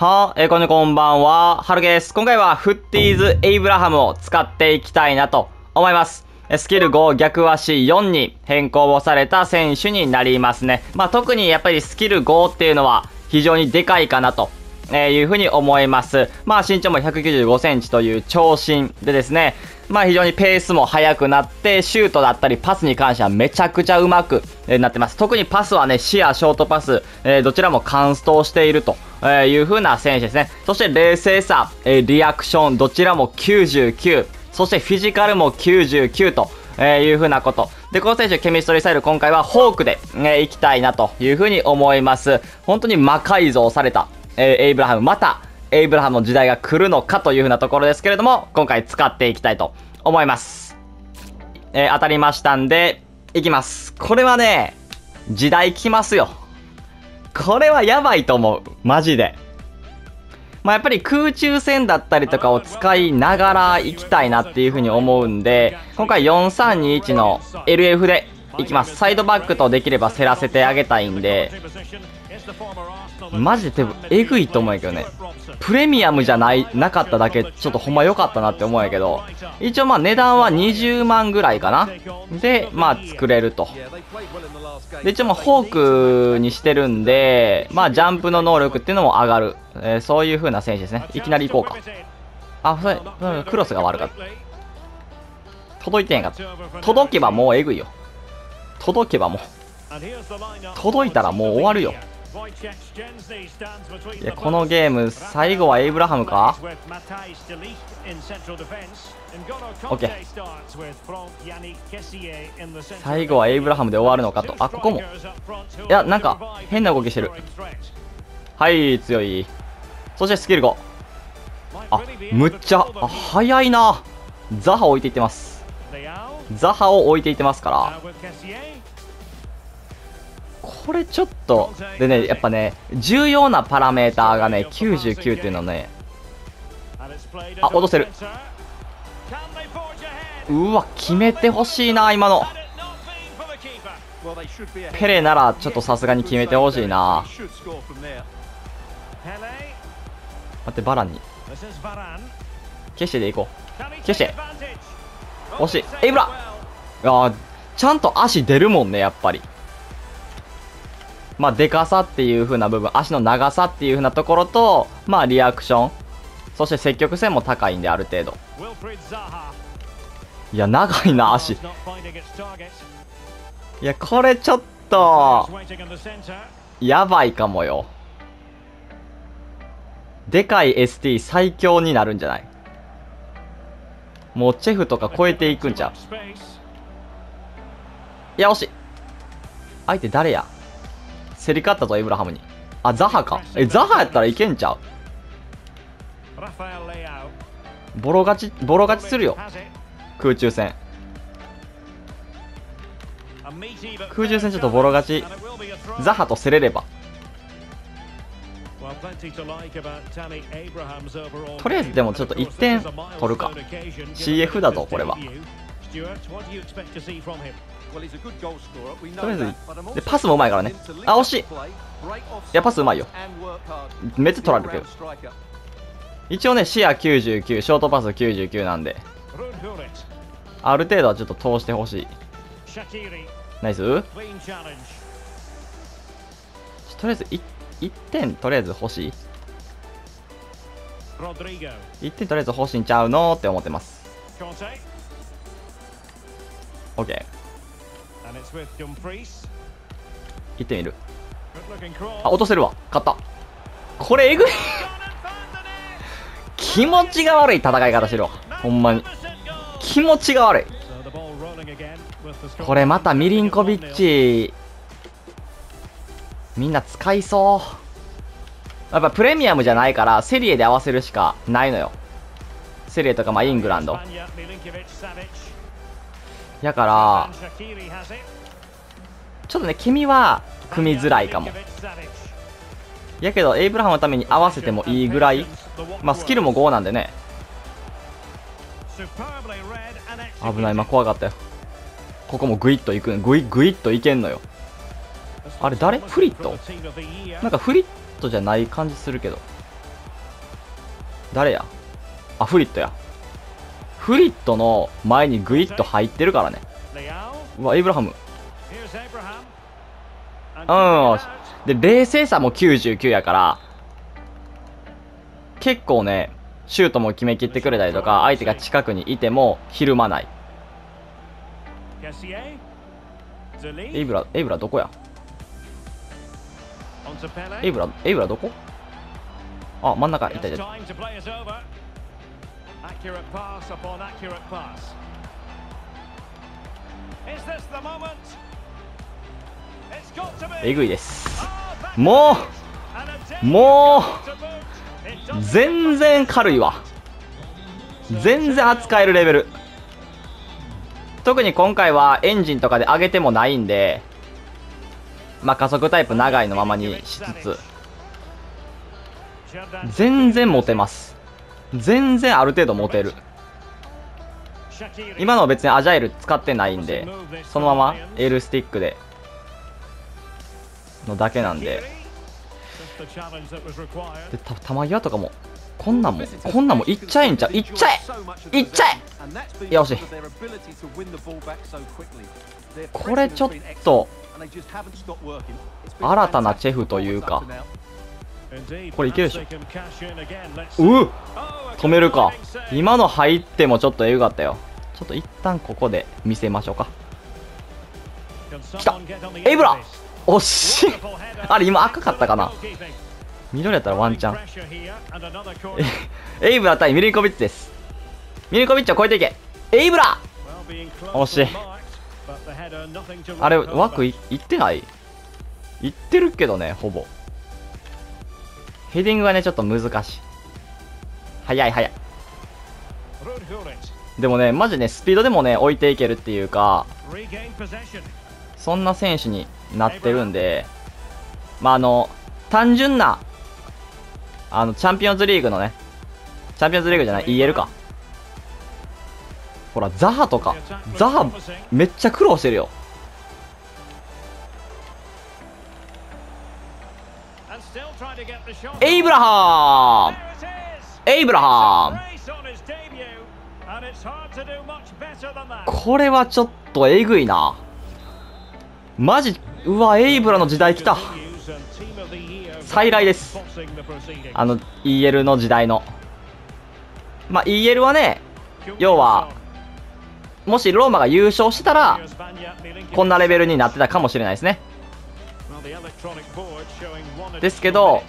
はー、えー、こんにこんばんは、はるです。今回はフッティーズ・エイブラハムを使っていきたいなと思います。スキル5逆足4に変更をされた選手になりますね。まあ、特にやっぱりスキル5っていうのは非常にでかいかなとえいうふうに思います。まあ身長も195センチという長身でですね、まあ非常にペースも速くなって、シュートだったりパスに関してはめちゃくちゃうまく、えなってます。特にパスはね、視野、ショートパス、えどちらも完走していると。えいう風な選手ですね。そして冷静さ、えリアクション、どちらも99。そしてフィジカルも99と。えいう風なこと。で、この選手、ケミストリースタイル、今回はホークで、ね、行きたいなという風に思います。本当に魔改造された、えー、エイブラハム、また、エイブラハムの時代が来るのかというふうなところですけれども、今回使っていきたいと思います。えー、当たりましたんで、いきます。これはね、時代来ますよ。これはやばいと思う。マジで。まあ、やっぱり空中戦だったりとかを使いながら行きたいなっていうふうに思うんで、今回4321の LF で行きます。サイドバックとできれば競らせてあげたいんで、マジで多分えぐいと思うんやけどね。プレミアムじゃない、なかっただけ、ちょっとほんま良かったなって思うんやけど、一応まあ値段は20万ぐらいかな。で、まあ作れると。で、一応まあフォークにしてるんで、まあジャンプの能力っていうのも上がる。えー、そういう風な選手ですね。いきなり行こうか。あ、それ、クロスが悪かった。届いてへんかった。届けばもうえぐいよ。届けばもう。届いたらもう終わるよ。いやこのゲーム最後はエイブラハムか ?OK 最後はエイブラハムで終わるのかとあここもいやなんか変な動きしてるはい強いそしてスキル5あむっちゃあ早いなザハ置いていってますザハを置いていってますからこれちょっと、でね、やっぱね、重要なパラメーターがね、99っていうのね、あ、落とせる。うわ、決めてほしいな、今の。ペレなら、ちょっとさすがに決めてほしいな。待って、バランに。消してでいこう。消して。惜しい。エイブラあちゃんと足出るもんね、やっぱり。まあ、でかさっていう風な部分、足の長さっていう風なところと、まあ、リアクション、そして積極性も高いんで、ある程度。いや、長いな、足。いや、これちょっと、やばいかもよ。でかい ST 最強になるんじゃない？もうチェフとか超えていくんちゃう？いや、惜しい。相手誰や？競り勝ったぞ、エブラハムに。あ、ザハか。え、ザハやったらいけんちゃう？ボロ勝ち、ボロ勝ちするよ。空中戦。空中戦ちょっとボロ勝ち。ザハと競れれば。とりあえずでもちょっと1点取るか。CF だぞ、これは。とりあえずでパスもうまいからね。あ惜しい。いやパスうまいよ。めっちゃ取られるけど。一応ね視野99ショートパス99なんで。ある程度はちょっと通してほしい。ナイス。とりあえず 1, 1点とりあえず欲しい。1点とりあえず欲しいんちゃうのって思ってます。OK 行ってみる。あ落とせるわ。勝った。これえぐい。気持ちが悪い戦い方してるわほんまに。気持ちが悪い。これまたミリンコビッチ。みんな使いそう。やっぱプレミアムじゃないからセリエで合わせるしかないのよ。セリエとかまあイングランドやから、ちょっとね、君は組みづらいかも。やけど、エイブラハムのために合わせてもいいぐらい。まあ、スキルも5なんでね。危ない、まあ、怖かったよ。ここもグイッといくグイグイッといけんのよ。あれ誰？フリット？なんかフリットじゃない感じするけど。誰や？あ、フリットや。フリットの前にグイッと入ってるからね。うわ、エイブラハム。うん。で、冷静さも99やから、結構ね、シュートも決めきってくれたりとか、相手が近くにいてもひるまない。エイブラ、エイブラどこや？エイブラ、エイブラどこ？あ、真ん中、いたいた。えぐいです。もうもう全然軽いわ。全然扱えるレベル。特に今回はエンジンとかで上げてもないんでまあ加速タイプ長いのままにしつつ。全然持てます全然ある程度持てる。今のは別にアジャイル使ってないんでそのまま L スティックでのだけなんで。でた球際とかもこんなんもこんなんもいっちゃえんちゃう。いっちゃえ！いっちゃえ！よし。これちょっと新たなチェフというか。これいけるでしょ？う止めるか。今の入ってもちょっとえぐかったよ。ちょっと一旦ここで見せましょうか。来た。エイブラ。惜し。いあれ今赤かったかな。緑やったらワンチャン。エイブラ対ミリンコビッチです。ミリンコビッチを超えていけ。エイブラ。惜し。いあれ枠いいってない？いってるけどねほぼ。ヘディングがねちょっと難しい。速い速い。でもねマジねスピードでもね置いていけるっていうかそんな選手になってるんで、まあ、あの、単純な、あの、チャンピオンズリーグのね、チャンピオンズリーグじゃない、EL か。ほら、ザハとか、ザハ、めっちゃ苦労してるよ。エイブラハームエイブラハムこれはちょっとえぐいな。マジ、うわ、エイブラの時代来た。再来です。あの、EL の時代の。まあ、EL はね、要は、もしローマが優勝したら、こんなレベルになってたかもしれないですね。ですけど、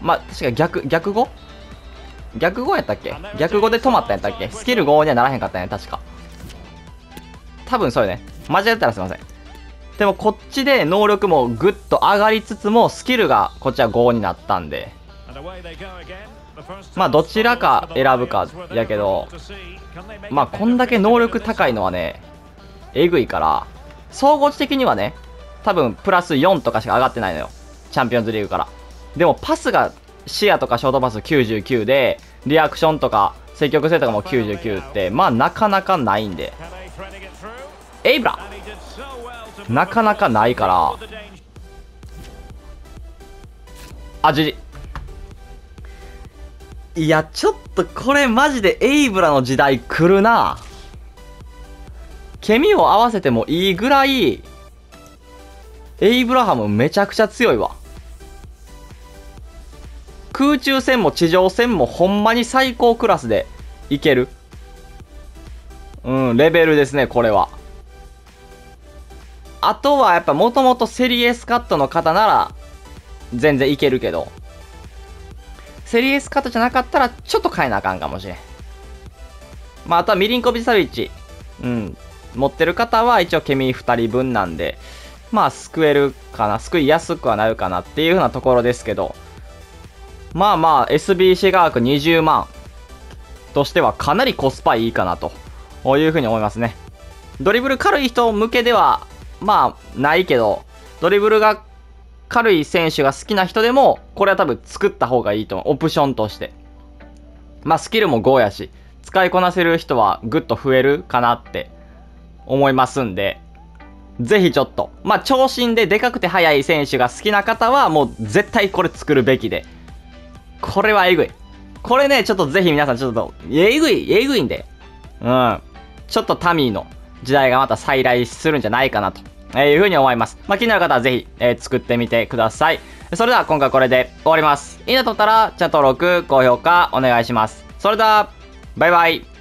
まあ、確か逆、逆語？逆語やったっけ？逆語で止まったんやったっけ？スキル5にはならへんかったんや、確か。多分そうよね。間違ったらすいません。でもこっちで能力もぐっと上がりつつもスキルがこっちは5になったんでまあどちらか選ぶかやけどまあこんだけ能力高いのはねえぐいから総合値的にはね多分プラス4とかしか上がってないのよチャンピオンズリーグからでもパスが視野とかショートパス99でリアクションとか積極性とかも99ってまあなかなかないんでエイブラなかなかないから。あ、じじ。いや、ちょっとこれマジでエイブラの時代来るな。ケミを合わせてもいいぐらい、エイブラハムめちゃくちゃ強いわ。空中戦も地上戦もほんまに最高クラスでいける。うん、レベルですね、これは。あとはやっぱもともとセリエスカットの方なら全然いけるけど、セリエスカットじゃなかったらちょっと変えなあかんかもしれん。まあ、あとはミリンコビサビッチ。うん。持ってる方は一応ケミ2人分なんで、まあ救えるかな、救いやすくはなるかなっていうふうなところですけど、まあまあ SBC 価格20万としてはかなりコスパいいかなというふうに思いますね。ドリブル軽い人向けではまあ、ないけど、ドリブルが軽い選手が好きな人でも、これは多分作った方がいいと思う。オプションとして。まあ、スキルも5やし、使いこなせる人はぐっと増えるかなって思いますんで、ぜひちょっと、まあ、長身ででかくて速い選手が好きな方は、もう絶対これ作るべきで。これはえぐい。これね、ちょっとぜひ皆さんちょっと、えぐい、えぐいんで。うん。ちょっとタミーの時代がまた再来するんじゃないかなと。えいうふうに思います。まあ、気になる方はぜひ、えー、作ってみてください。それでは今回これで終わります。いいなと思ったら、チャンネル登録、高評価お願いします。それでは、バイバイ。